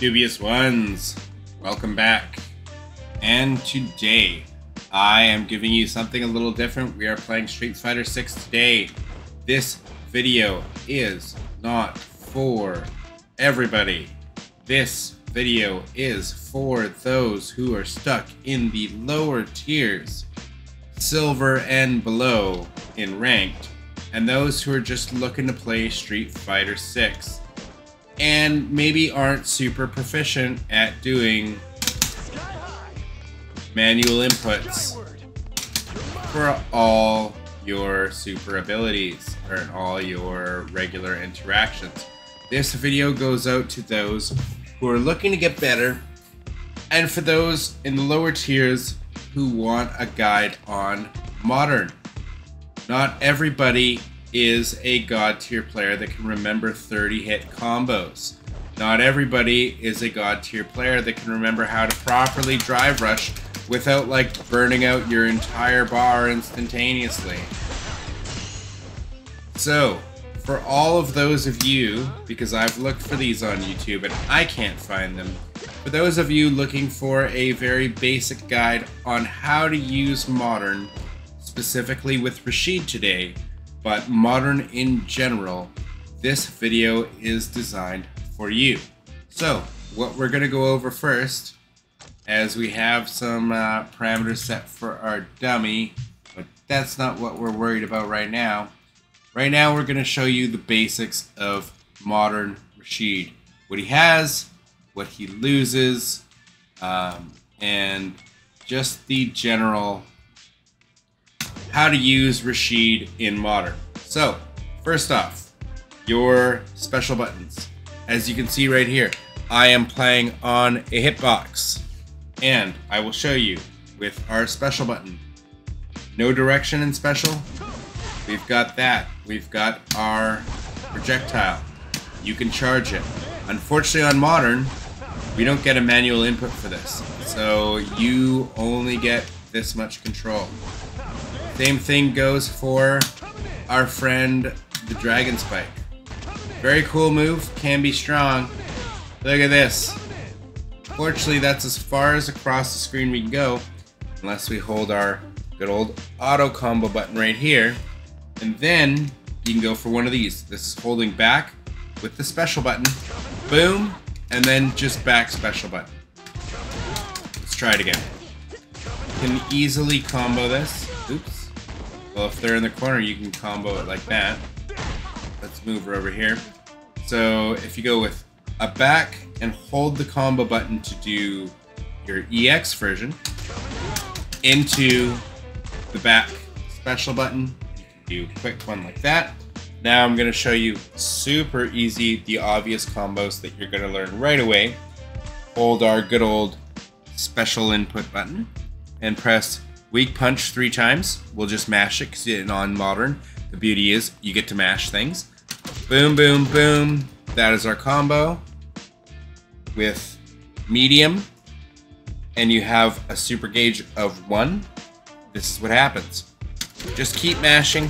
Dubious ones, welcome back. And today, I am giving you something a little different. We are playing Street Fighter 6 today. This video is not for everybody. This video is for those who are stuck in the lower tiers, silver and below in ranked, and those who are just looking to play Street Fighter 6 and maybe aren't super proficient at doing manual inputs for all your super abilities or all your regular interactions. This video goes out to those who are looking to get better and for those in the lower tiers who want a guide on modern. Not everybody is a god tier player that can remember 30 hit combos. Not everybody is a god tier player that can remember how to properly drive rush without like burning out your entire bar instantaneously. So, for all of those of you, because I've looked for these on YouTube and I can't find them, for those of you looking for a very basic guide on how to use Modern, specifically with Rashid today, but Modern in general, this video is designed for you. So, what we're going to go over first, as we have some uh, parameters set for our dummy, but that's not what we're worried about right now. Right now, we're going to show you the basics of modern Rashid. What he has, what he loses, um, and just the general how to use Rashid in modern. So, first off, your special buttons. As you can see right here, I am playing on a hitbox. And I will show you with our special button. No direction in special, We've got that. We've got our projectile. You can charge it. Unfortunately on Modern, we don't get a manual input for this. So you only get this much control. Same thing goes for our friend, the Dragon Spike. Very cool move, can be strong. Look at this. Fortunately, that's as far as across the screen we can go, unless we hold our good old auto combo button right here. And then you can go for one of these. This is holding back with the special button. Boom. And then just back special button. Let's try it again. can easily combo this. Oops. Well, if they're in the corner, you can combo it like that. Let's move her over here. So if you go with a back and hold the combo button to do your EX version into the back special button, you can do a quick one like that. Now I'm going to show you super easy, the obvious combos that you're going to learn right away. Hold our good old special input button and press weak punch three times. We'll just mash it because it's on modern. The beauty is you get to mash things. Boom, boom, boom. That is our combo with medium and you have a super gauge of one. This is what happens. Just keep mashing.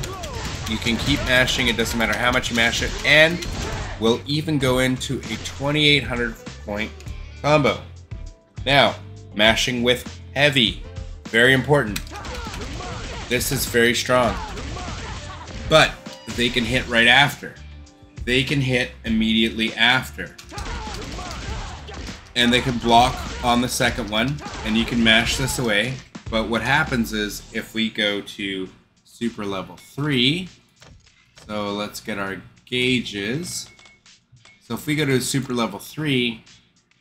You can keep mashing, it doesn't matter how much you mash it, and we'll even go into a 2800 point combo. Now, mashing with heavy. Very important. This is very strong. But they can hit right after. They can hit immediately after. And they can block on the second one, and you can mash this away. But what happens is if we go to super level 3. So let's get our gauges. So if we go to super level 3,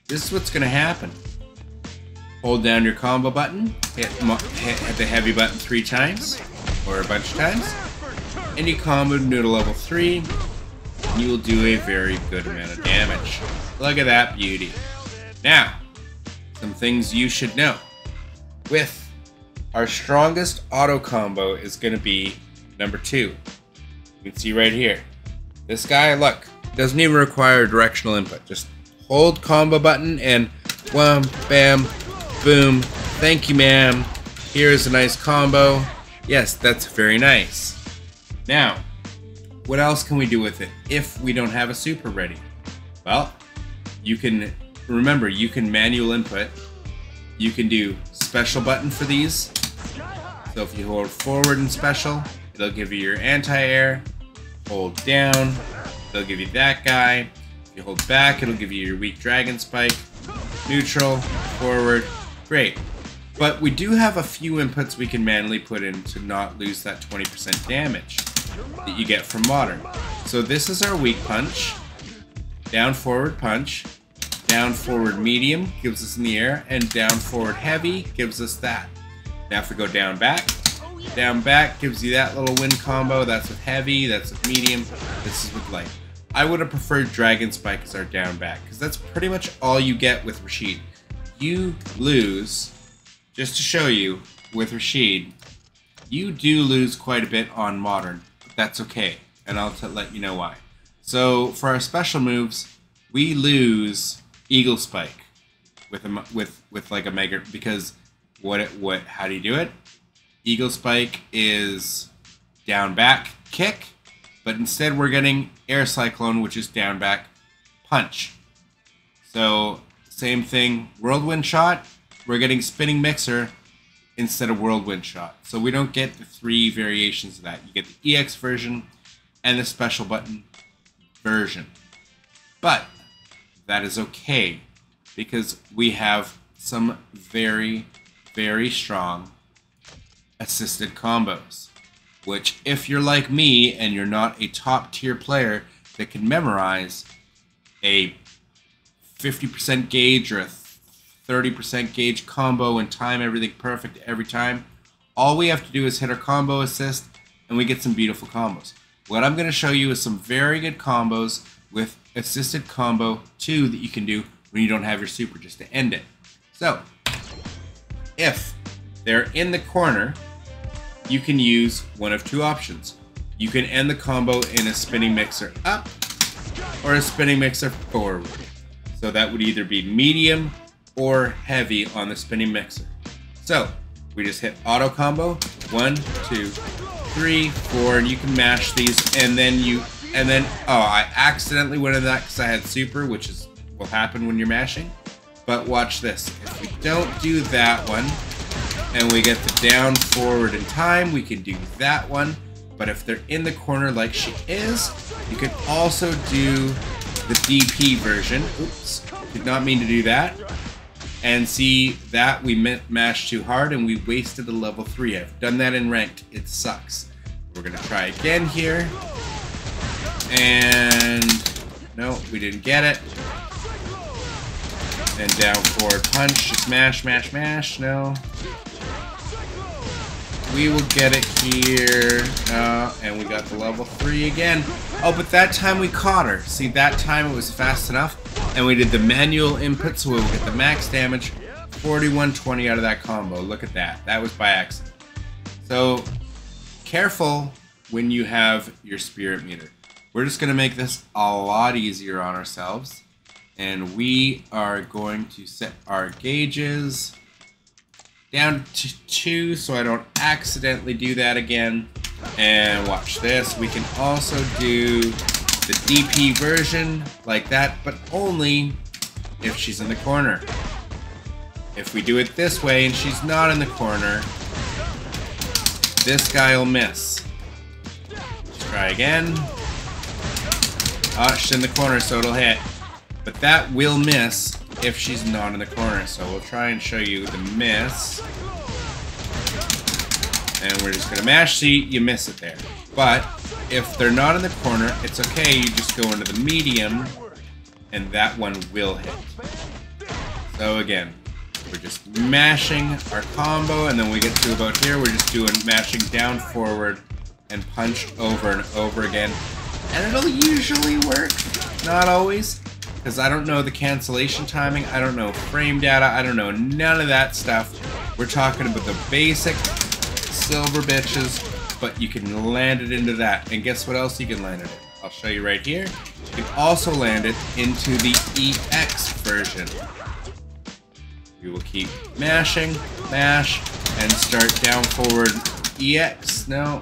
this is what's going to happen. Hold down your combo button, hit, hit, hit, the heavy button three times, or a bunch of times, and you combo to level 3, you will do a very good amount of damage. Look at that beauty. Now, some things you should know. With our strongest auto combo is going to be number two. You can see right here. This guy, look, doesn't even require directional input. Just hold combo button and wham, bam, boom. Thank you, ma'am. Here's a nice combo. Yes, that's very nice. Now, what else can we do with it if we don't have a super ready? Well, you can remember, you can manual input. You can do special button for these. So if you hold forward and special, it'll give you your anti-air. Hold down, it'll give you that guy. If you hold back, it'll give you your weak dragon spike. Neutral, forward, great. But we do have a few inputs we can manually put in to not lose that 20% damage that you get from modern. So this is our weak punch, down forward punch, down forward medium gives us in the air, and down forward heavy gives us that. Now if we go down back, down back gives you that little wind combo. That's with heavy, that's with medium, this is with light. I would have preferred Dragon Spike as our down back, because that's pretty much all you get with Rashid. You lose, just to show you, with Rashid, you do lose quite a bit on Modern, but that's okay, and I'll let you know why. So for our special moves, we lose Eagle Spike with a with with like a mega because what it what how do you do it? Eagle Spike is down back kick, but instead we're getting Air Cyclone, which is down back punch. So same thing, Whirlwind Shot, we're getting Spinning Mixer instead of Whirlwind Shot. So we don't get the three variations of that. You get the EX version and the special button version. But that is okay because we have some very, very strong assisted combos. Which, if you're like me and you're not a top tier player that can memorize a 50% gauge or a 30% gauge combo and time everything perfect every time, all we have to do is hit our combo assist and we get some beautiful combos. What I'm going to show you is some very good combos with assisted combo 2 that you can do when you don't have your super just to end it. So, if they're in the corner, you can use one of two options. You can end the combo in a spinning mixer up or a spinning mixer forward. So that would either be medium or heavy on the spinning mixer. So we just hit auto combo, one, two, three, four, and you can mash these, and then you, and then, oh, I accidentally went into that because I had super, which is will happen when you're mashing. But watch this. If we don't do that one, and we get the down forward in time, we can do that one. But if they're in the corner like she is, you can also do the DP version. Oops, did not mean to do that. And see that we mashed too hard and we wasted a level 3. I've done that in ranked. It sucks. We're going to try again here. And no, we didn't get it. And down forward punch. Just mash, mash, mash. No. We will get it here. Uh, and we got the level 3 again. Oh, but that time we caught her. See, that time it was fast enough. And we did the manual input, so we'll get the max damage. 4120 out of that combo. Look at that. That was by accident. So, careful when you have your spirit meter. We're just going to make this a lot easier on ourselves. And we are going to set our gauges down to two so I don't accidentally do that again. And watch this. We can also do the DP version like that, but only if she's in the corner. If we do it this way and she's not in the corner, this guy will miss. Let's try again. Oh, she's in the corner, so it'll hit. But that will miss if she's not in the corner. So we'll try and show you the miss. And we're just gonna mash See, you miss it there. But if they're not in the corner, it's okay, you just go into the medium, and that one will hit. So again, we're just mashing our combo, and then we get to about here, we're just doing mashing down forward and punch over and over again. And it'll usually work, not always. Because I don't know the cancellation timing, I don't know frame data, I don't know none of that stuff. We're talking about the basic silver bitches, but you can land it into that. And guess what else you can land it in? I'll show you right here. You can also land it into the EX version. We will keep mashing, mash, and start down forward EX. No.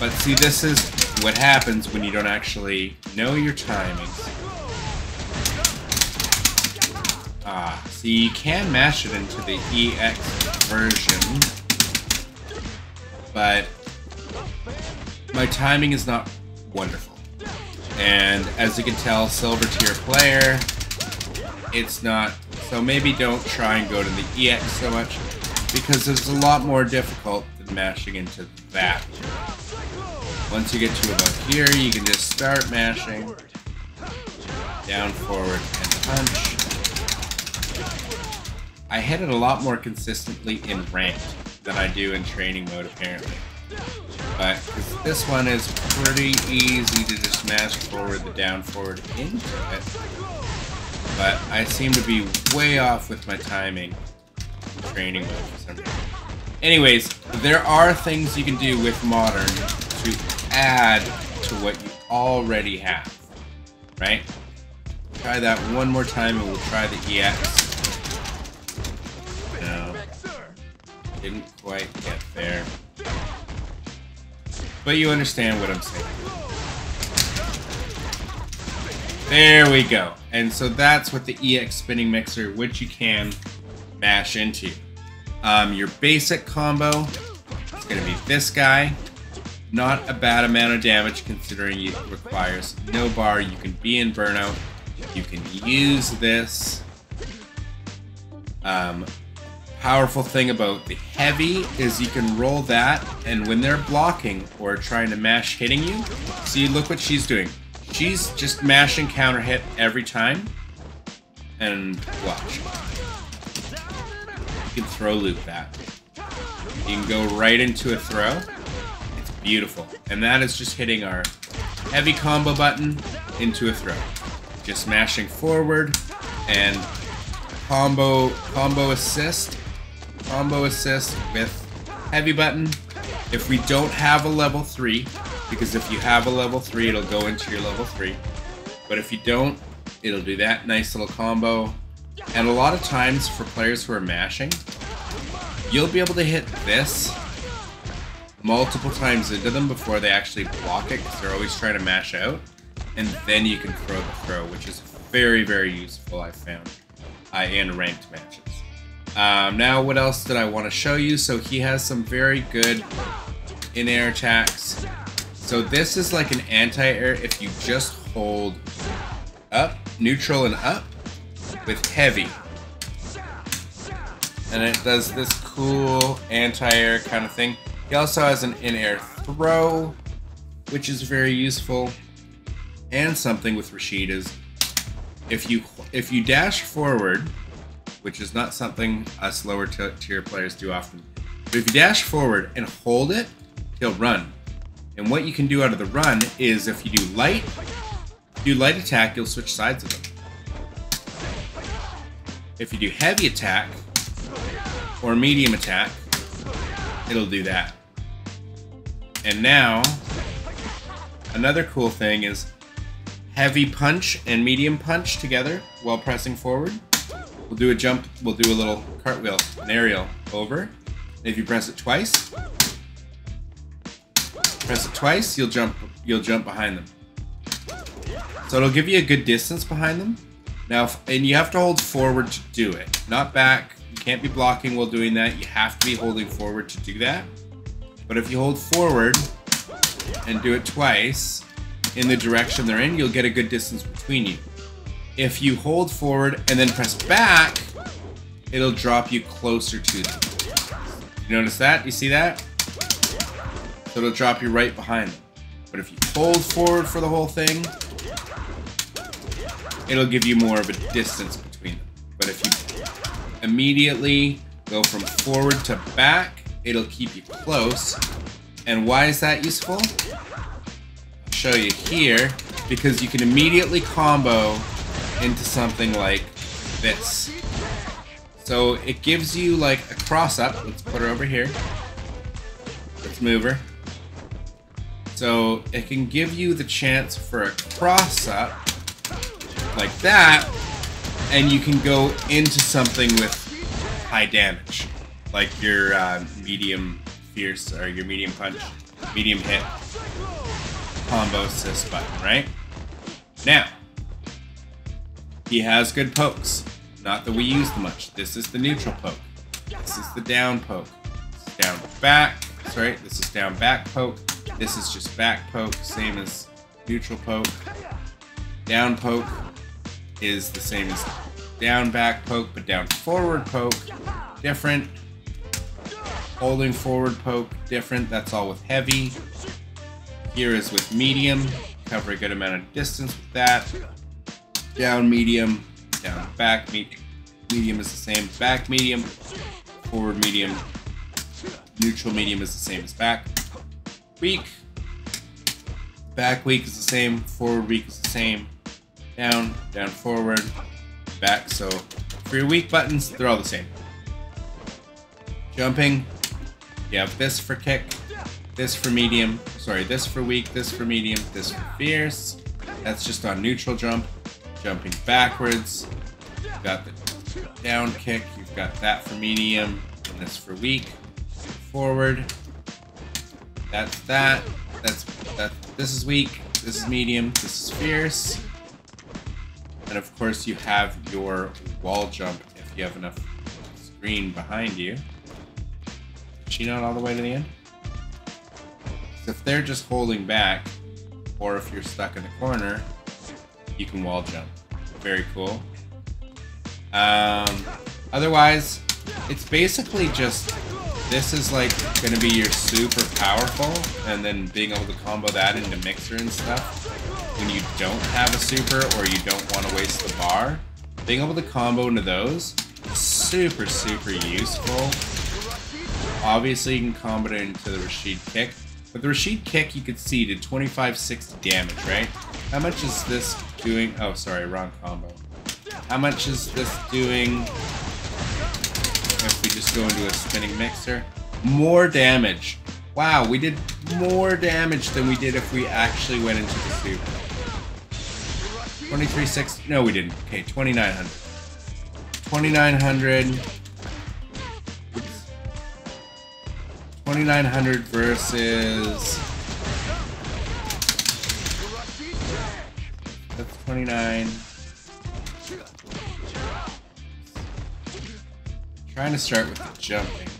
But see, this is what happens when you don't actually know your timings. Ah, so you can mash it into the EX version, but my timing is not wonderful. And as you can tell, silver tier player, it's not, so maybe don't try and go to the EX so much, because it's a lot more difficult than mashing into that. Once you get to about here, you can just start mashing, down, forward, and punch. I hit it a lot more consistently in ranked than I do in training mode, apparently. But this one is pretty easy to just mash forward the down forward into it. But I seem to be way off with my timing in training mode for some reason. Anyways, there are things you can do with Modern to add to what you already have, right? Try that one more time and we'll try the EX. No. Didn't quite get there. But you understand what I'm saying. There we go. And so that's what the EX spinning mixer, which you can mash into. Um, your basic combo is going to be this guy. Not a bad amount of damage considering it requires no bar. You can be in burnout. You can use this. Um, powerful thing about the heavy is you can roll that, and when they're blocking or trying to mash hitting you, see, look what she's doing. She's just mashing counter hit every time, and watch. You can throw loop that. You can go right into a throw. Beautiful. And that is just hitting our heavy combo button into a throw. Just mashing forward and combo combo assist combo assist with heavy button. If we don't have a level 3, because if you have a level 3, it'll go into your level 3. But if you don't, it'll do that nice little combo. And a lot of times for players who are mashing, you'll be able to hit this multiple times into them before they actually block it, because they're always trying to mash out. And then you can throw the throw, which is very, very useful, I've found, uh, in ranked matches. Um, now, what else did I want to show you? So he has some very good in-air attacks. So this is like an anti-air if you just hold up, neutral and up with heavy. And it does this cool anti-air kind of thing. He also has an in-air throw, which is very useful. And something with Rashid is if you if you dash forward which is not something us lower tier players do often. But if you dash forward and hold it, he'll run. And what you can do out of the run is if you do light, do light attack, you'll switch sides of them. If you do heavy attack or medium attack, it'll do that. And now, another cool thing is heavy punch and medium punch together while pressing forward. We'll do a jump, we'll do a little cartwheel, an aerial over. If you press it twice, press it twice, you'll jump you'll jump behind them. So it'll give you a good distance behind them. Now, and you have to hold forward to do it, not back. Can't be blocking while doing that. You have to be holding forward to do that. But if you hold forward and do it twice in the direction they're in, you'll get a good distance between you if you hold forward and then press back, it'll drop you closer to them. You notice that? You see that? So it'll drop you right behind them. But if you hold forward for the whole thing, it'll give you more of a distance between them. But if you immediately go from forward to back, it'll keep you close. And why is that useful? I'll show you here, because you can immediately combo into something like this. So it gives you like a cross up. Let's put her over here. Let's move her. So it can give you the chance for a cross up like that, and you can go into something with high damage, like your uh, medium fierce or your medium punch, medium hit combo assist button, right? Now, he has good pokes. Not that we use much. This is the neutral poke. This is the down poke. down back. Sorry, this is down back poke. This is just back poke, same as neutral poke. Down poke is the same as down back poke, but down forward poke, different. Holding forward poke, different. That's all with heavy. Here is with medium. Cover a good amount of distance with that. Down medium, down back medium. Medium is the same. Back medium, forward medium. Neutral medium is the same as back. Weak. Back weak is the same. Forward weak is the same. Down, down forward, back. So for your weak buttons, they're all the same. Jumping, you have this for kick, this for medium, sorry, this for weak, this for medium, this for fierce. That's just on neutral jump. Jumping backwards, you've got the down kick, you've got that for medium, and this for weak. Forward, that's that. That's that. This is weak. This is medium. This is fierce. And of course, you have your wall jump if you have enough screen behind you. Is she not all the way to the end? If they're just holding back, or if you're stuck in the corner, you can wall jump. Very cool. Um, otherwise, it's basically just this is like gonna be your super powerful, and then being able to combo that into mixer and stuff when you don't have a super or you don't want to waste the bar. Being able to combo into those, super, super useful. Obviously, you can combo it into the Rashid kick, but the Rashid kick you could see did 2560 damage, right? How much is this doing? Oh, sorry, wrong combo. How much is this doing if we just go into a spinning mixer? More damage. Wow, we did more damage than we did if we actually went into the super. 2360. No, we didn't. Okay, 2900. 2900. 2900 versus. That's 29. Trying to start with the jumping.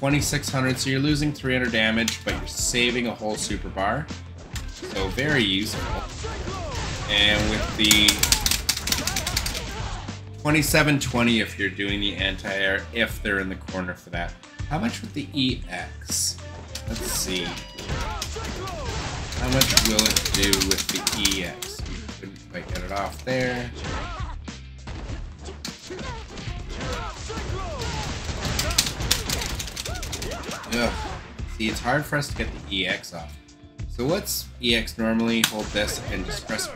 2600, so you're losing 300 damage, but you're saving a whole super bar. So very useful. And with the 2720 if you're doing the anti-air, if they're in the corner for that. How much with the EX? Let's see. How much will it do with the EX? Couldn't quite get it off there. Ugh. See, it's hard for us to get the EX off. So what's EX normally? Hold this and just press...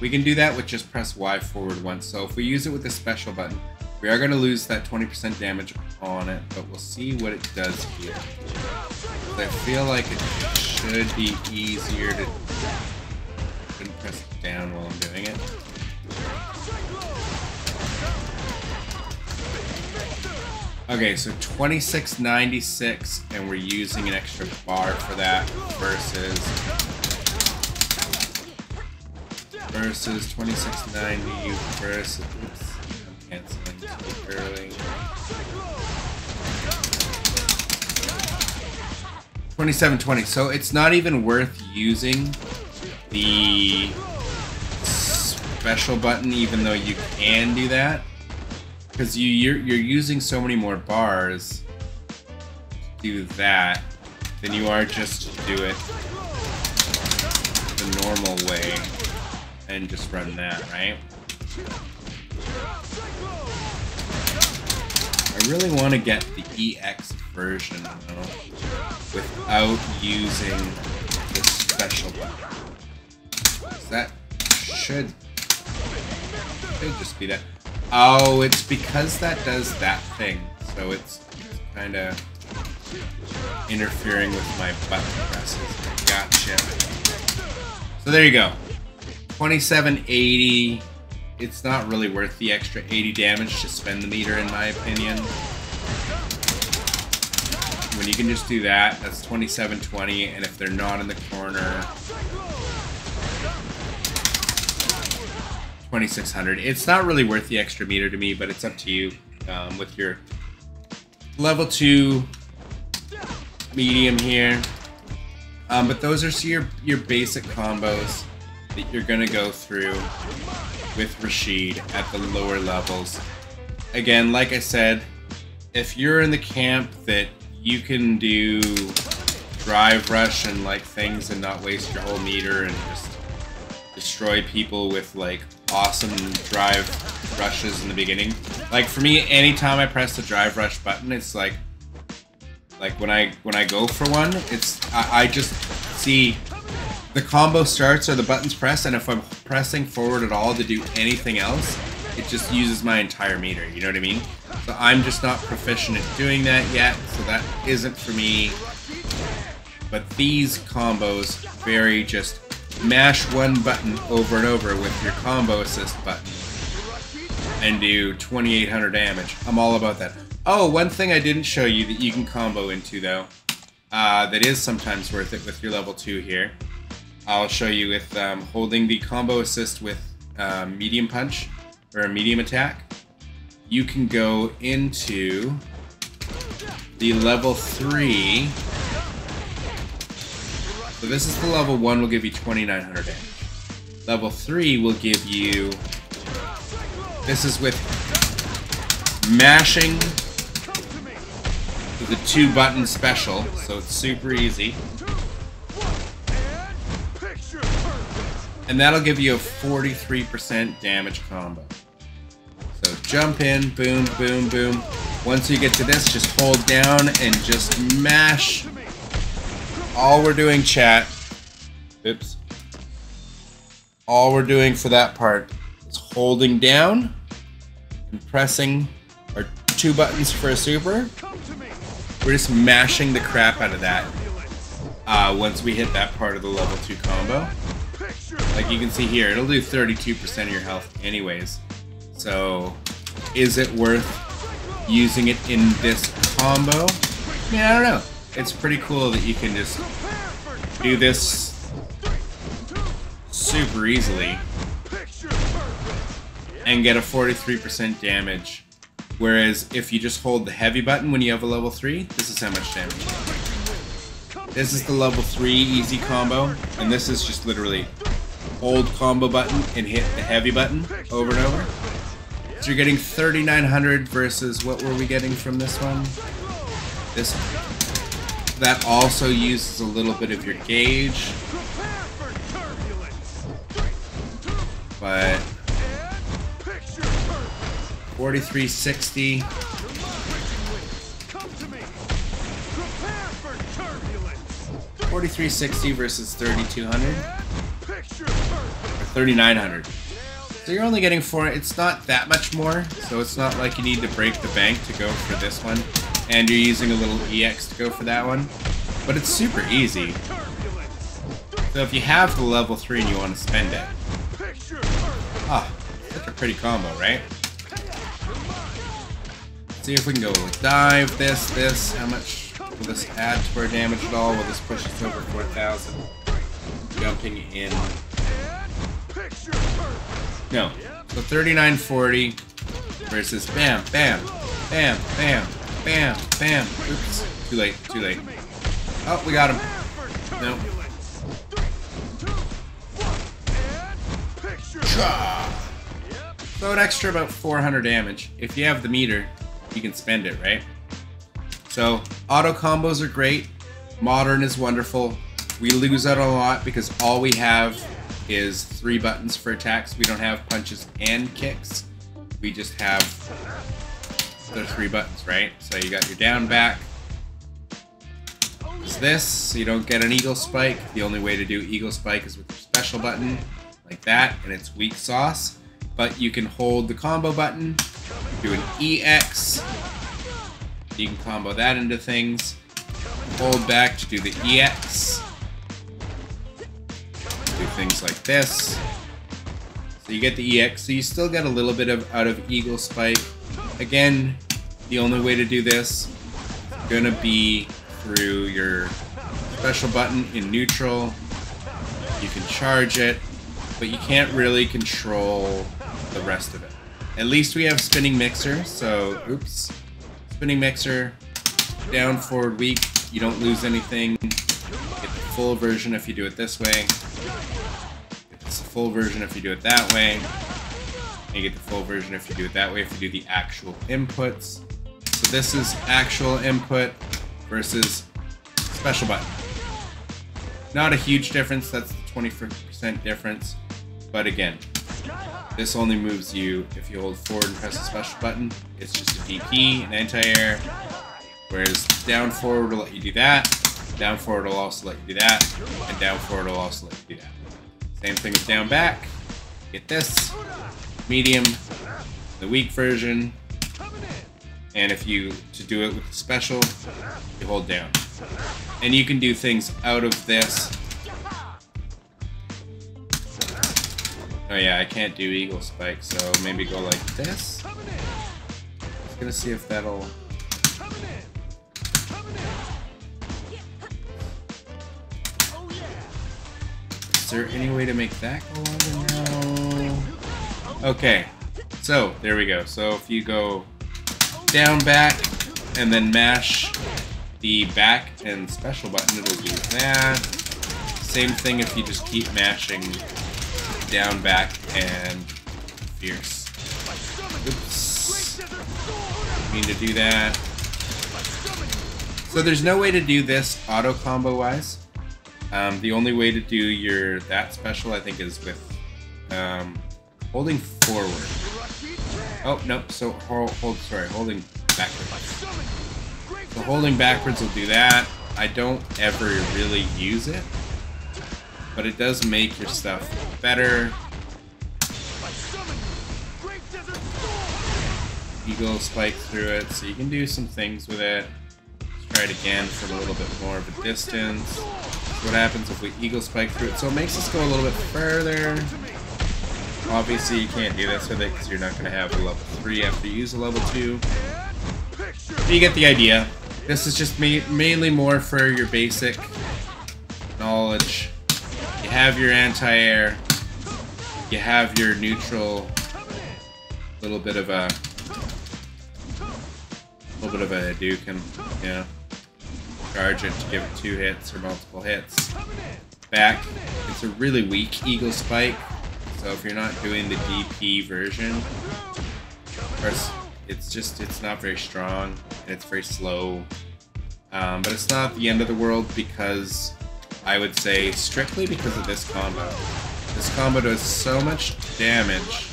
We can do that with just press Y forward once. So if we use it with the special button, we are going to lose that 20% damage on it, but we'll see what it does here. I feel like it should be easier to... Okay, so 2696, and we're using an extra bar for that versus versus 2690 versus oops, I'm canceling too early. 2720. So it's not even worth using the special button, even though you can do that because you you're, you're using so many more bars to do that than you are just to do it the normal way and just run that, right? I really want to get the EX version though, without using the special button. That should should just be that. Oh, it's because that does that thing. So it's kind of interfering with my button presses. Gotcha. So there you go. 2780. It's not really worth the extra 80 damage to spend the meter, in my opinion. When you can just do that, that's 2720, and if they're not in the corner, 2600. It's not really worth the extra meter to me, but it's up to you um, with your level 2 medium here. Um, but those are your, your basic combos that you're going to go through with Rashid at the lower levels. Again, like I said, if you're in the camp that you can do drive rush and like things and not waste your whole meter and just destroy people with like awesome drive rushes in the beginning. Like for me, anytime I press the drive rush button, it's like like when I when I go for one, it's I, I just see the combo starts or the buttons press, and if I'm pressing forward at all to do anything else, it just uses my entire meter. You know what I mean? So I'm just not proficient at doing that yet, so that isn't for me. But these combos very just mash one button over and over with your combo assist button and do 2800 damage. I'm all about that. Oh, one thing I didn't show you that you can combo into though, uh, that is sometimes worth it with your level 2 here. I'll show you with um, holding the combo assist with uh, medium punch or a medium attack. You can go into the level 3 so this is the level 1 will give you 2900 damage. Level 3 will give you... This is with mashing the two button special, so it's super easy. And that'll give you a 43% damage combo. So jump in, boom, boom, boom. Once you get to this, just hold down and just mash all we're doing, chat, oops, all we're doing for that part is holding down and pressing our two buttons for a super. We're just mashing the crap out of that uh, once we hit that part of the level 2 combo. Like you can see here, it'll do 32% of your health anyways. So, is it worth using it in this combo? I mean, I don't know it's pretty cool that you can just do this super easily and get a 43% damage. Whereas if you just hold the heavy button when you have a level 3, this is how much damage. This is the level 3 easy combo, and this is just literally hold combo button and hit the heavy button over and over. So you're getting 3900 versus what were we getting from this one? This that also uses a little bit of your gauge. But 4360 4360 versus 3200 or 3900 so you're only getting four it's not that much more so it's not like you need to break the bank to go for this one and you're using a little EX to go for that one. But it's super easy. So if you have the level 3 and you want to spend it. Ah, such a pretty combo, right? See if we can go dive, this, this. How much will this add to our damage at all? Will this push us over 4,000? Jumping in. No. So 3940 versus bam, bam, bam, bam, Bam, bam. Oops. Too late, too late. Oh, we got him. No. So an extra about 400 damage. If you have the meter, you can spend it, right? So, auto combos are great. Modern is wonderful. We lose out a lot because all we have is three buttons for attacks. We don't have punches and kicks. We just have the three buttons, right? So you got your down back. Is this, so you don't get an eagle spike. The only way to do eagle spike is with your special button, like that, and it's weak sauce. But you can hold the combo button, do an EX. You can combo that into things. Hold back to do the EX. Do things like this. So you get the EX, so you still get a little bit of out of Eagle Spike. Again, the only way to do this is gonna be through your special button in neutral. You can charge it, but you can't really control the rest of it. At least we have spinning mixer, so oops. Spinning mixer, down forward weak, you don't lose anything. Get the full version if you do it this way. It's the full version if you do it that way. And you get the full version if you do it that way, if you do the actual inputs. So this is actual input versus special button. Not a huge difference, that's the 20% difference. But again, this only moves you if you hold forward and press the special button. It's just a DP, an anti-air. Whereas down forward will let you do that. Down forward will also let you do that. And down forward will also let you do that. Same thing with down back. Get this. Medium. The weak version. And if you, to do it with the special, you hold down. And you can do things out of this. Oh yeah, I can't do Eagle Spike, so maybe go like this. Was gonna see if that'll... Is there any way to make that go longer? Okay, so there we go. So if you go down back and then mash the back and special button, it'll do that. Same thing if you just keep mashing down back and fierce. Oops. Mean to do that. So there's no way to do this auto combo wise. Um, the only way to do your that special I think is with um, holding forward. Oh nope. so hold, hold sorry, holding backwards. So holding backwards will do that. I don't ever really use it, but it does make your stuff better. Eagle spike through it, so you can do some things with it. Let's try it again from a little bit more of a distance. What happens if we eagle spike through it? So it makes us go a little bit further. Obviously, you can't do this with it because you're not going to have a level 3 after you use a level 2. But you get the idea. This is just ma mainly more for your basic knowledge. You have your anti-air. You have your neutral. Little bit of a... little bit of a Hadouken, yeah charge it to give it two hits or multiple hits. Back, it's a really weak Eagle Spike, so if you're not doing the DP version, it's just, it's not very strong, and it's very slow. Um, but it's not the end of the world because, I would say, strictly because of this combo. This combo does so much damage.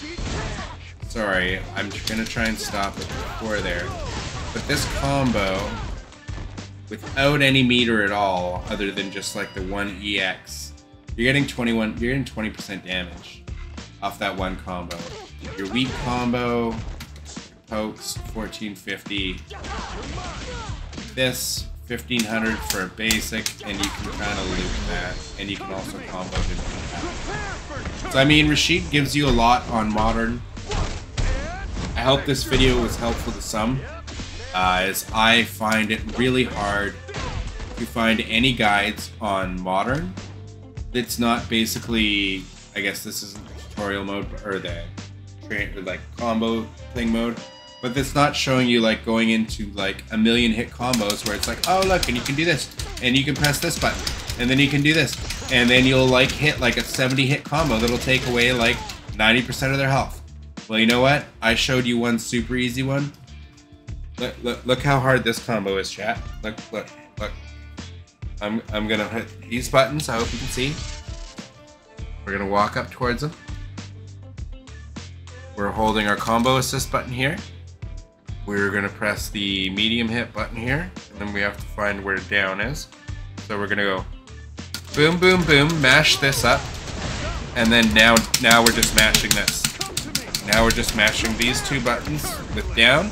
Sorry, I'm gonna try and stop it before there. But this combo without any meter at all, other than just like the one EX, you're getting 21, you're getting 20% damage off that one combo. Your weak combo, pokes, 1450. This, 1500 for a basic, and you can kind of loop that, and you can also combo it. So I mean, Rashid gives you a lot on Modern. I hope this video was helpful to some uh, as I find it really hard to find any guides on modern that's not basically, I guess this isn't tutorial mode or the like combo thing mode, but that's not showing you like going into like a million hit combos where it's like, oh look, and you can do this, and you can press this button, and then you can do this, and then you'll like hit like a 70 hit combo that'll take away like 90% of their health. Well, you know what? I showed you one super easy one Look, look, look how hard this combo is, chat. Look, look, look. I'm, I'm gonna hit these buttons. I hope you can see. We're gonna walk up towards them. We're holding our combo assist button here. We're gonna press the medium hit button here, and then we have to find where down is. So we're gonna go boom, boom, boom, mash this up, and then now, now we're just mashing this. Now we're just mashing these two buttons with down,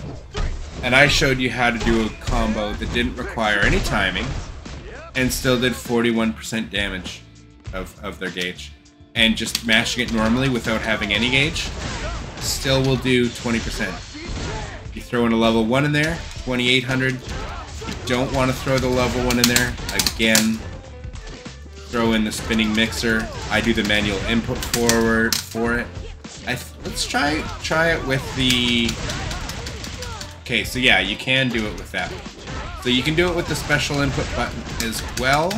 and I showed you how to do a combo that didn't require any timing and still did 41% damage of, of their gauge. And just mashing it normally without having any gauge still will do 20%. You throw in a level 1 in there, 2800. You don't want to throw the level 1 in there. Again, throw in the spinning mixer. I do the manual input forward for it. I let's try try it with the. Okay, so yeah, you can do it with that. So you can do it with the special input button as well,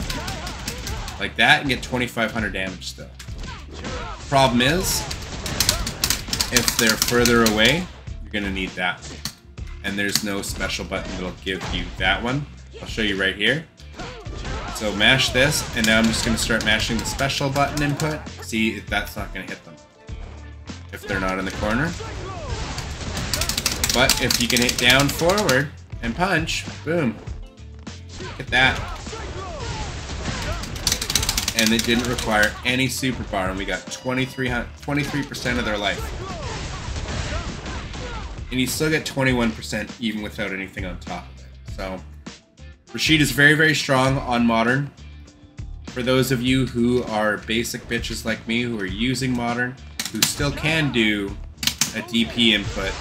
like that, and get 2,500 damage still. Problem is, if they're further away, you're gonna need that. And there's no special button that'll give you that one. I'll show you right here. So mash this, and now I'm just gonna start mashing the special button input. See if that's not gonna hit them. If they're not in the corner. But if you can hit down forward and punch, boom. Look at that. And it didn't require any super bar, and we got 23% of their life. And you still get 21% even without anything on top of it. So, Rashid is very, very strong on Modern. For those of you who are basic bitches like me who are using Modern, who still can do a DP input,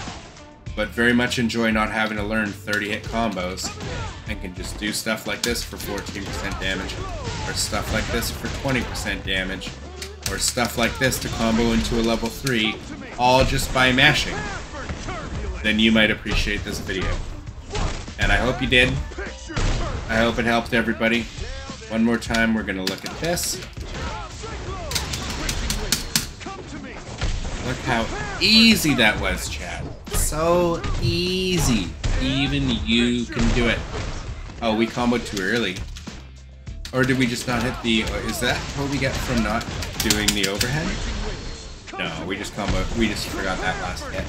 but very much enjoy not having to learn 30 hit combos and can just do stuff like this for 14% damage, or stuff like this for 20% damage, or stuff like this to combo into a level 3, all just by mashing, then you might appreciate this video. And I hope you did. I hope it helped everybody. One more time, we're going to look at this. Look how easy that was, Chad. So easy. Even you can do it. Oh, we comboed too early. Or did we just not hit the... Is that what we get from not doing the overhead? No, we just combo... We just forgot that last hit.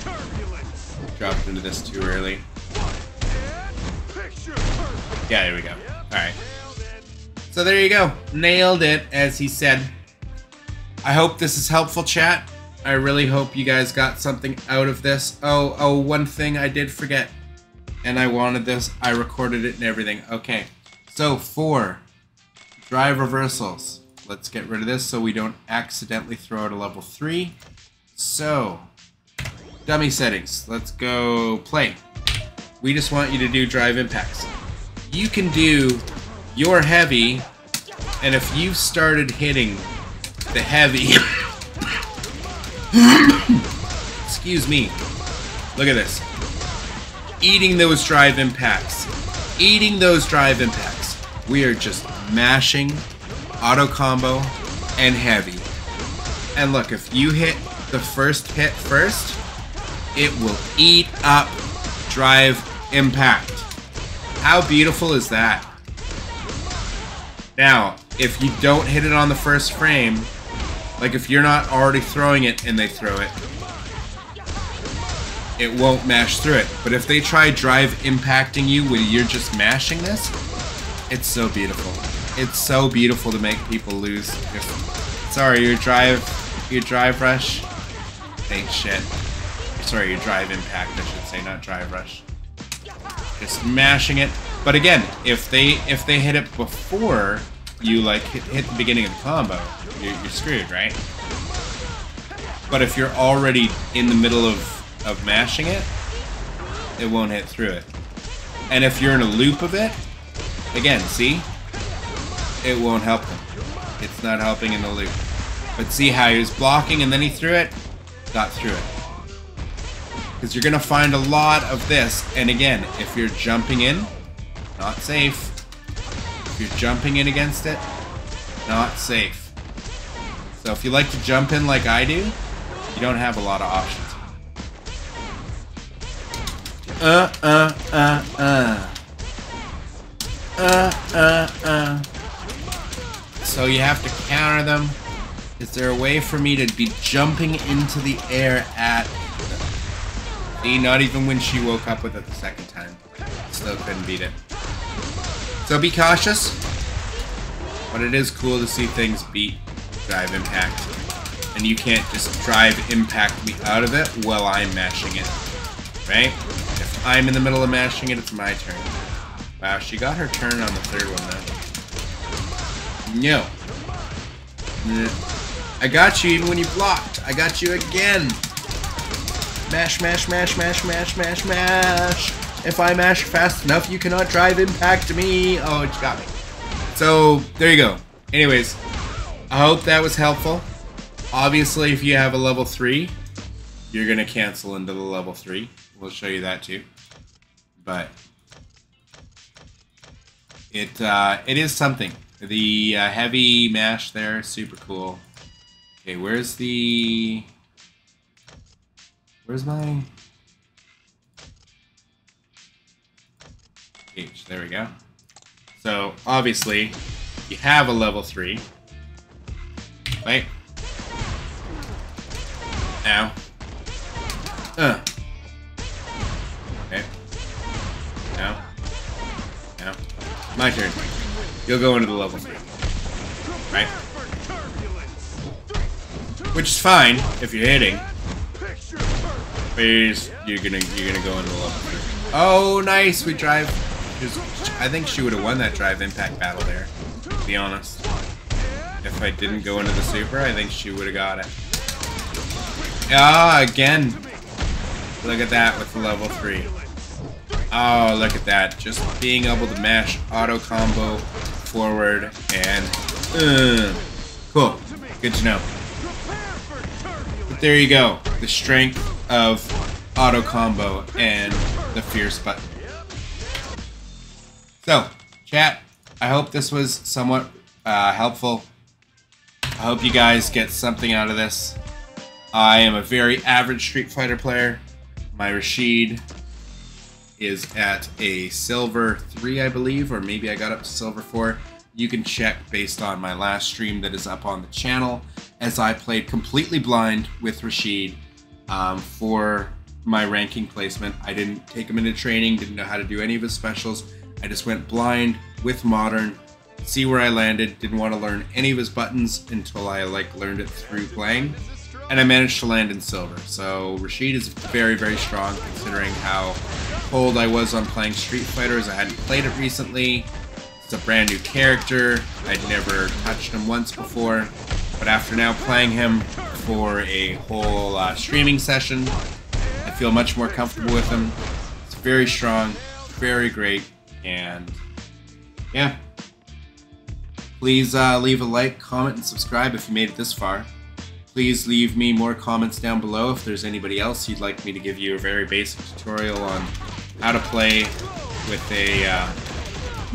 Dropped into this too early. Yeah, there we go. Alright. So there you go. Nailed it, as he said. I hope this is helpful, chat. I really hope you guys got something out of this. Oh, oh, one thing I did forget. And I wanted this. I recorded it and everything. Okay. So, for drive reversals. Let's get rid of this so we don't accidentally throw out a level 3. So, dummy settings. Let's go play. We just want you to do drive impacts. You can do your heavy, and if you've started hitting the heavy... Excuse me. Look at this. Eating those drive impacts. Eating those drive impacts. We are just mashing, auto combo, and heavy. And look, if you hit the first hit first, it will eat up drive impact. How beautiful is that? Now, if you don't hit it on the first frame, like if you're not already throwing it and they throw it, it won't mash through it. But if they try drive impacting you when you're just mashing this, it's so beautiful. It's so beautiful to make people lose. Sorry, your drive, your drive rush ain't shit. Sorry, your drive impact, I should say, not drive rush. Just mashing it. But again, if they if they hit it before you like hit, hit the beginning of the combo, you're, you're screwed, right? But if you're already in the middle of of mashing it, it won't hit through it. And if you're in a loop of it, again, see? It won't help him. It's not helping in the loop. But see how he was blocking and then he threw it? Got through it. Because you're going to find a lot of this. And again, if you're jumping in, not safe. If you're jumping in against it, not safe. So if you like to jump in like I do, you don't have a lot of options. Uh, uh, uh, uh. Uh, uh, uh. So you have to counter them. Is there a way for me to be jumping into the air at Not even when she woke up with it the second time. Still couldn't beat it. So be cautious. But it is cool to see things beat Drive Impact. And you can't just Drive Impact me out of it while I'm mashing it. Right? If I'm in the middle of mashing it, it's my turn. Wow, she got her turn on the third one though. No. Mm. I got you even when you blocked. I got you again. Mash, mash, mash, mash, mash, mash, mash. If I mash fast enough, you cannot drive impact me. Oh, it got me. So, there you go. Anyways, I hope that was helpful. Obviously, if you have a level 3, you're gonna cancel into the level three. We'll show you that too. But it uh, it is something. The uh, heavy mash there, super cool. Okay, where's the where's my H? There we go. So obviously you have a level three. Right? Now. Uh. Okay. My turn. You'll go into the level three. Right? Which is fine if you're hitting. But you're, gonna you're gonna go into the level three. Oh, nice! We drive. I think she would have won that drive impact battle there. To be honest, if I didn't go into the super, I think she would have got it. Ah, again. Look at that with level 3. Oh, look at that. Just being able to mash auto combo forward and... Uh, cool. Good to know. But there you go. The strength of auto combo and the fierce button. So, chat, I hope this was somewhat uh, helpful. I hope you guys get something out of this. I am a very average Street Fighter player. My Rashid is at a silver 3, I believe, or maybe I got up to silver 4. You can check based on my last stream that is up on the channel, as I played completely blind with Rashid um, for my ranking placement. I didn't take him into training, didn't know how to do any of his specials. I just went blind with Modern, see where I landed, didn't want to learn any of his buttons until I like learned it through playing and I managed to land in silver. So Rashid is very, very strong considering how cold I was on playing Street Fighter as I hadn't played it recently. It's a brand new character. I'd never touched him once before. But after now playing him for a whole uh, streaming session, I feel much more comfortable with him. It's very strong, very great, and yeah. Please uh, leave a like, comment, and subscribe if you made it this far. Please leave me more comments down below if there's anybody else you'd like me to give you a very basic tutorial on how to play with a uh,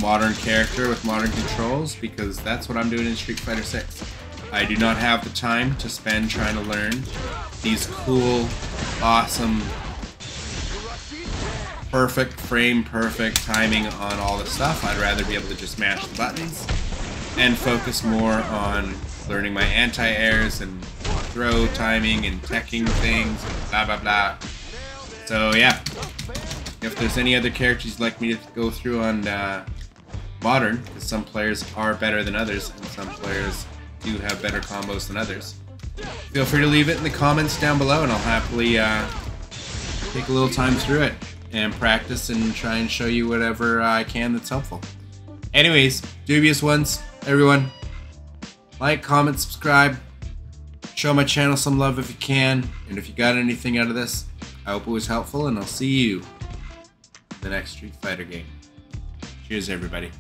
modern character with modern controls because that's what I'm doing in Street Fighter 6. I do not have the time to spend trying to learn these cool, awesome, perfect frame, perfect timing on all the stuff. I'd rather be able to just mash the buttons and focus more on learning my anti-airs and throw timing and teching things, blah blah blah. So yeah, if there's any other characters you'd like me to go through on uh, Modern, because some players are better than others, and some players do have better combos than others, feel free to leave it in the comments down below, and I'll happily uh, take a little time through it and practice and try and show you whatever I can that's helpful. Anyways, dubious ones, everyone, like, comment, subscribe. Show my channel some love if you can. And if you got anything out of this, I hope it was helpful, and I'll see you in the next Street Fighter game. Cheers, everybody.